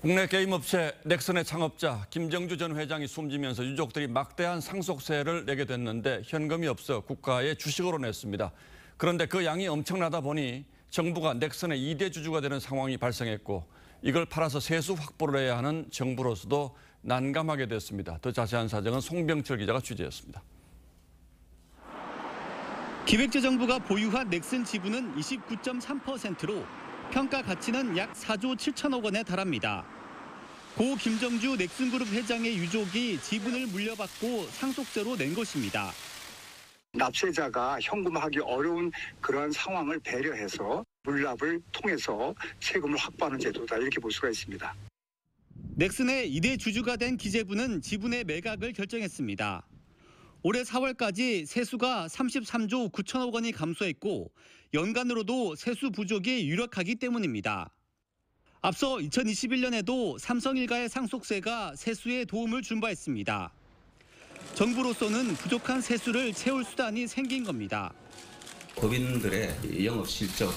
국내 게임 업체 넥슨의 창업자 김정주 전 회장이 숨지면서 유족들이 막대한 상속세를 내게 됐는데 현금이 없어 국가에 주식으로 냈습니다. 그런데 그 양이 엄청나다 보니 정부가 넥슨의 2대 주주가 되는 상황이 발생했고 이걸 팔아서 세수 확보를 해야 하는 정부로서도 난감하게 됐습니다. 더 자세한 사정은 송병철 기자가 취재했습니다. 기획재정부가 보유한 넥슨 지분은 29.3%로 평가 가치는 약 4조 7천억 원에 달합니다. 고 김정주 넥슨그룹 회장의 유족이 지분을 물려받고 상속세로 낸 것입니다. 납세자가 현금화하기 어려운 그러한 상황을 배려해서 물납을 통해서 세금을 확보하는 제도다 이렇게 볼 수가 있습니다. 넥슨의 2대 주주가 된 기재부는 지분의 매각을 결정했습니다. 올해 4월까지 세수가 33조 9천억 원이 감소했고 연간으로도 세수 부족이 유력하기 때문입니다. 앞서 2021년에도 삼성 일가의 상속세가 세수에 도움을 준 바 있습니다. 정부로서는 부족한 세수를 채울 수단이 생긴 겁니다. 법인들의 영업 실적이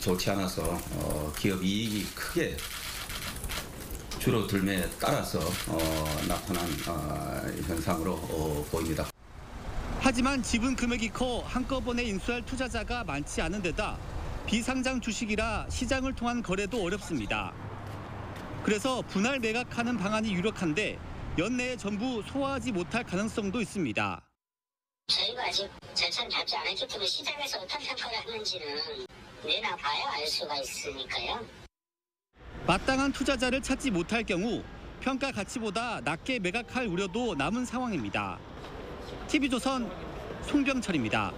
좋지 않아서 어, 기업 이익이 크게 줄어들에 따라서 어, 나타난 어, 현상으로 어, 보입니다. 하지만 지분 금액이 커 한꺼번에 인수할 투자자가 많지 않은 데다 비상장 주식이라 시장을 통한 거래도 어렵습니다. 그래서 분할 매각하는 방안이 유력한데 연내에 전부 소화하지 못할 가능성도 있습니다. 저희가 아직 절차를 밟지 않았기 때문에 시장에서 어떤 평가를 하는지는 내다봐야 알 수가 있으니까요. 마땅한 투자자를 찾지 못할 경우 평가 가치보다 낮게 매각할 우려도 남은 상황입니다. TV조선 송병철입니다.